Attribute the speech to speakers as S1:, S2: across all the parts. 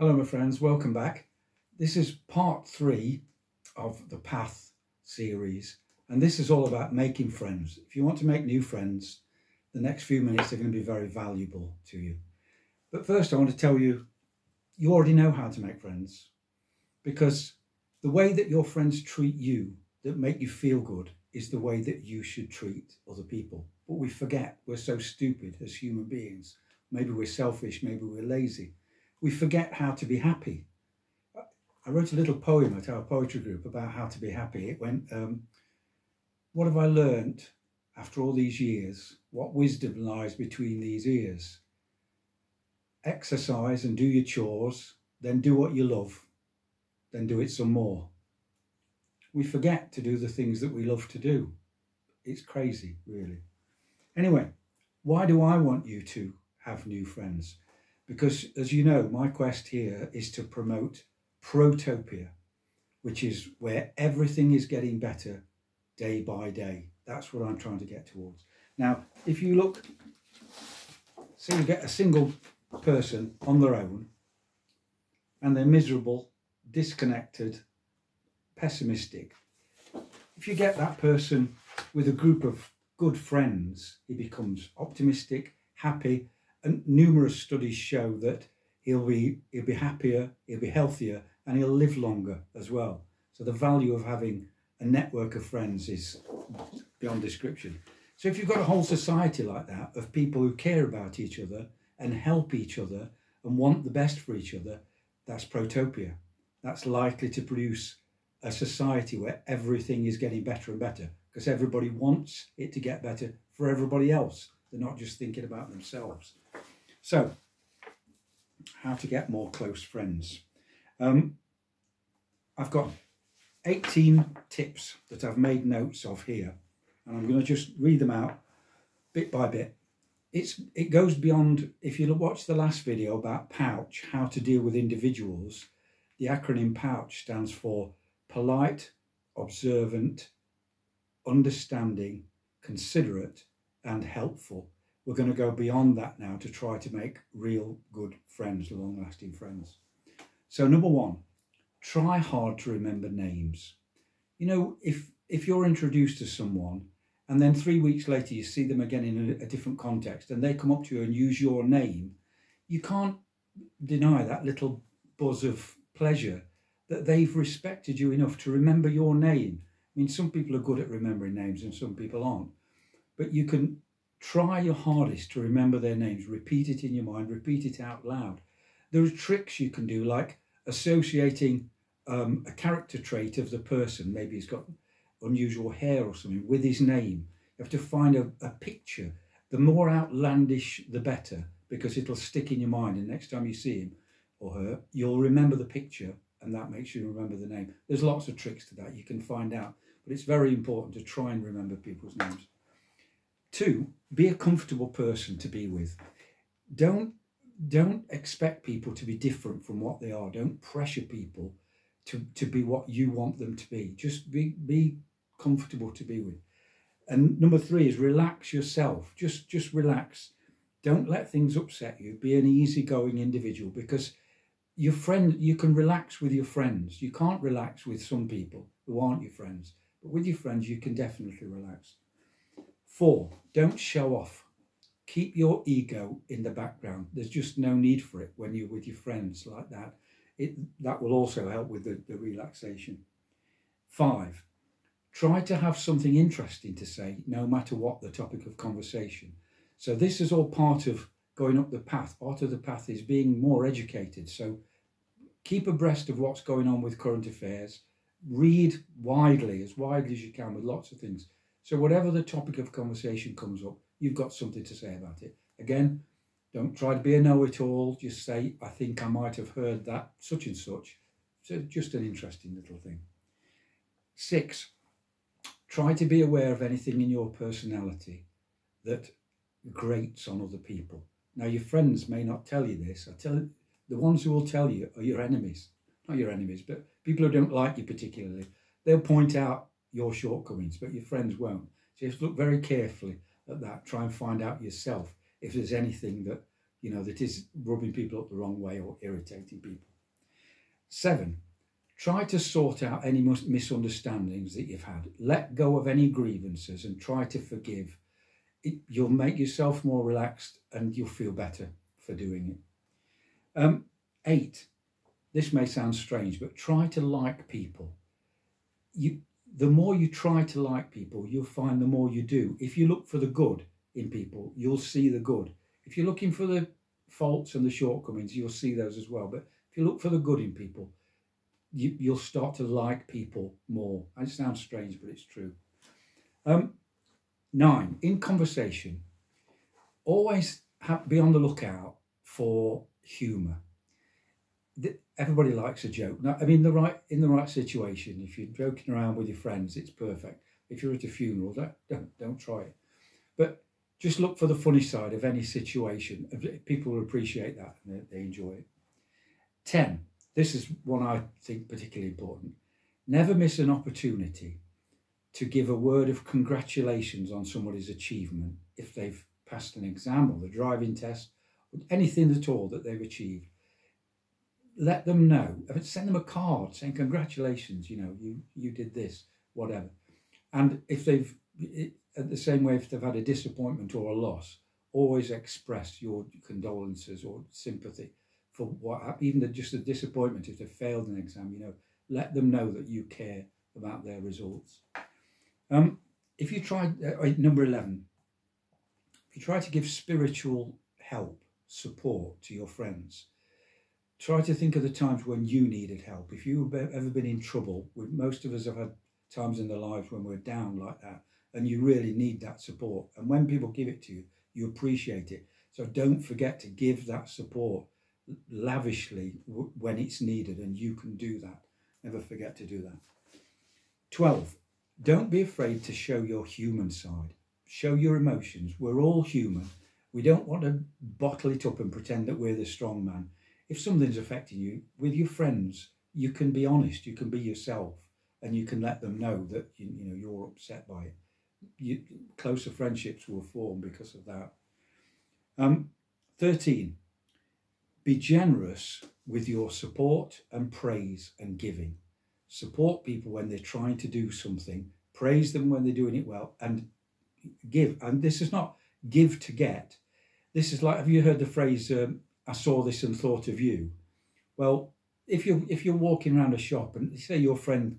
S1: Hello, my friends, welcome back. This is part three of the Path series, and this is all about making friends. If you want to make new friends, the next few minutes are going to be very valuable to you. But first, I want to tell you you already know how to make friends because the way that your friends treat you that make you feel good is the way that you should treat other people. But we forget we're so stupid as human beings. Maybe we're selfish, maybe we're lazy. We forget how to be happy. I wrote a little poem at our poetry group about how to be happy. It went, um, What have I learnt after all these years? What wisdom lies between these ears? Exercise and do your chores, then do what you love, then do it some more we forget to do the things that we love to do. It's crazy, really. Anyway, why do I want you to have new friends? Because, as you know, my quest here is to promote protopia, which is where everything is getting better day by day. That's what I'm trying to get towards. Now, if you look, say you get a single person on their own and they're miserable, disconnected, pessimistic. If you get that person with a group of good friends, he becomes optimistic, happy, and numerous studies show that he'll be he'll be happier, he'll be healthier, and he'll live longer as well. So the value of having a network of friends is beyond description. So if you've got a whole society like that of people who care about each other and help each other and want the best for each other, that's protopia. That's likely to produce a society where everything is getting better and better because everybody wants it to get better for everybody else. They're not just thinking about themselves. So, how to get more close friends. Um, I've got 18 tips that I've made notes of here, and I'm going to just read them out bit by bit. It's it goes beyond. If you watch the last video about pouch, how to deal with individuals, the acronym pouch stands for polite, observant, understanding, considerate, and helpful. We're going to go beyond that now to try to make real good friends, long lasting friends. So, number one, try hard to remember names. You know, if if you're introduced to someone and then three weeks later you see them again in a, a different context and they come up to you and use your name, you can't deny that little buzz of pleasure that they've respected you enough to remember your name. I mean, some people are good at remembering names and some people aren't. But you can try your hardest to remember their names, repeat it in your mind, repeat it out loud. There are tricks you can do, like associating um, a character trait of the person, maybe he's got unusual hair or something, with his name. You have to find a, a picture. The more outlandish, the better, because it'll stick in your mind. And next time you see him or her, you'll remember the picture and that makes you remember the name. There's lots of tricks to that you can find out, but it's very important to try and remember people's names. Two, be a comfortable person to be with. Don't don't expect people to be different from what they are. Don't pressure people to, to be what you want them to be. Just be be comfortable to be with. And number three is relax yourself. Just just relax. Don't let things upset you. Be an easygoing individual because your friend, you can relax with your friends. You can't relax with some people who aren't your friends, but with your friends, you can definitely relax. Four, don't show off. Keep your ego in the background. There's just no need for it when you're with your friends like that. It, that will also help with the, the relaxation. Five, try to have something interesting to say no matter what the topic of conversation. So this is all part of going up the path. Part of the path is being more educated. So keep abreast of what's going on with current affairs, read widely, as widely as you can, with lots of things. So, whatever the topic of conversation comes up, you've got something to say about it. Again, don't try to be a know it all, just say, I think I might have heard that, such and such. So, just an interesting little thing. Six, try to be aware of anything in your personality that grates on other people. Now, your friends may not tell you this. I tell the ones who will tell you are your enemies. Not your enemies, but people who don't like you particularly. They'll point out your shortcomings, but your friends won't. To look very carefully at that. Try and find out yourself if there's anything that, you know, that is rubbing people up the wrong way or irritating people. Seven, try to sort out any misunderstandings that you've had. Let go of any grievances and try to forgive. It, you'll make yourself more relaxed and you'll feel better for doing it. Um, eight, this may sound strange, but try to like people. You, the more you try to like people, you'll find the more you do. If you look for the good in people, you'll see the good. If you're looking for the faults and the shortcomings, you'll see those as well. But if you look for the good in people, you, will start to like people more. And It sounds strange, but it's true. Um, nine, in conversation, always have, be on the lookout for humour. Everybody likes a joke. Now, I mean, the right in the right situation. If you're joking around with your friends, it's perfect. If you're at a funeral, don't don't, don't try it. But just look for the funny side of any situation. People will appreciate that and they, they enjoy it. 10. This is one I think particularly important. Never miss an opportunity to give a word of congratulations on somebody's achievement if they've passed an exam or the driving test, or anything at all that they've achieved. Let them know. Send them a card saying congratulations. You know, you you did this, whatever. And if they've at the same way, if they've had a disappointment or a loss, always express your condolences or sympathy for what, even the, just a disappointment if they failed an exam. You know, let them know that you care about their results. Um, if you try uh, uh, number eleven, if you try to give spiritual help, support to your friends, try to think of the times when you needed help. If you've ever been in trouble, most of us have had times in their lives when we're down like that and you really need that support. And when people give it to you, you appreciate it. So don't forget to give that support lavishly when it's needed, and you can do that. Never forget to do that. 12. Don't be afraid to show your human side. Show your emotions. We're all human. We don't want to bottle it up and pretend that we're the strong man. If something's affecting you, with your friends, you can be honest, you can be yourself, and you can let them know that you, you know you're upset by it you, closer friendships will form because of that. Um, 13, be generous with your support and praise and giving. Support people when they're trying to do something, praise them when they're doing it well, and give. And this is not give to get. This is like, have you heard the phrase, um, I saw this and thought of you? Well, if you're, if you're walking around a shop and say your friend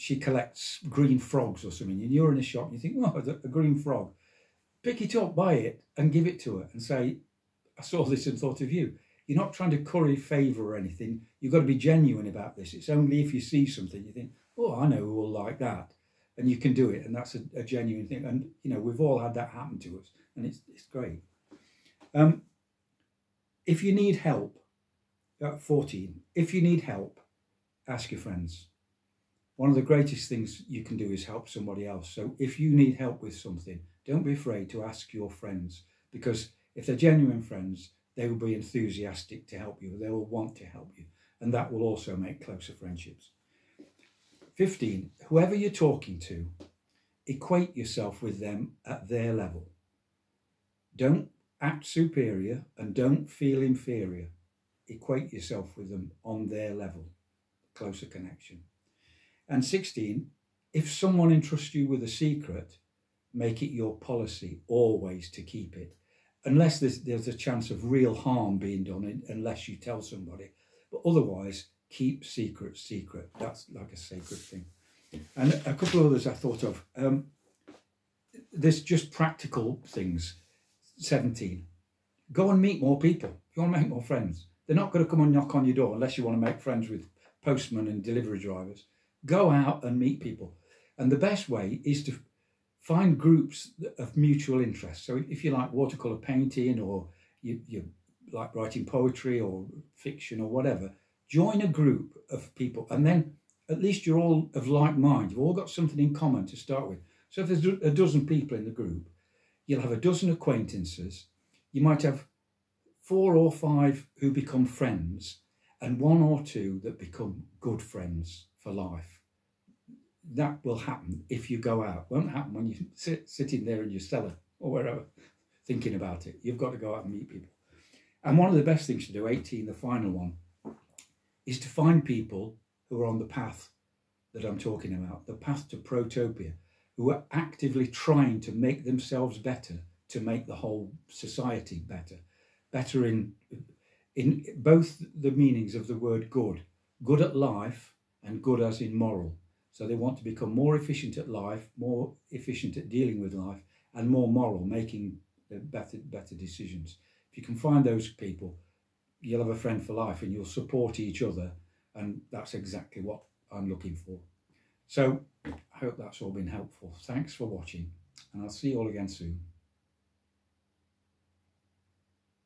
S1: she collects green frogs or something, and you're in a shop and you think, oh, a green frog. Pick it up, buy it, and give it to her and say, I saw this and thought of you. You're not trying to curry favour or anything. You've got to be genuine about this. It's only if you see something you think, oh, I know who will like that. And you can do it. And that's a, a genuine thing. And, you know, we've all had that happen to us. And it's, it's great. Um, if you need help, at 14, if you need help, ask your friends one of the greatest things you can do is help somebody else. So if you need help with something, don't be afraid to ask your friends because if they're genuine friends, they will be enthusiastic to help you. They will want to help you. And that will also make closer friendships. 15. Whoever you're talking to, equate yourself with them at their level. Don't act superior and don't feel inferior. Equate yourself with them on their level. Closer connection. And 16, if someone entrusts you with a secret, make it your policy always to keep it, unless there's, there's a chance of real harm being done, unless you tell somebody. But otherwise, keep secrets secret. That's like a sacred thing. And a couple of others I thought of. Um, there's just practical things. 17. Go and meet more people. You want to make more friends. They're not going to come and knock on your door unless you want to make friends with postmen and delivery drivers. Go out and meet people. And the best way is to find groups of mutual interest. So if you like watercolor painting or you, you like writing poetry or fiction or whatever, join a group of people and then at least you're all of like mind. You've all got something in common to start with. So if there's a dozen people in the group, you'll have a dozen acquaintances. You might have four or five who become friends and one or two that become good friends for life. That will happen if you go out. It won't happen when you sit sitting there in your cellar or wherever thinking about it. You've got to go out and meet people. And one of the best things to do, 18, the final one, is to find people who are on the path that I'm talking about, the path to protopia, who are actively trying to make themselves better, to make the whole society better, better in in both the meanings of the word good, good at life and good as in moral. So they want to become more efficient at life, more efficient at dealing with life, and more moral, making better better decisions. If you can find those people, you'll have a friend for life, and you'll support each other, and that's exactly what I'm looking for. So I hope that's all been helpful. Thanks for watching, and I'll see you all again soon.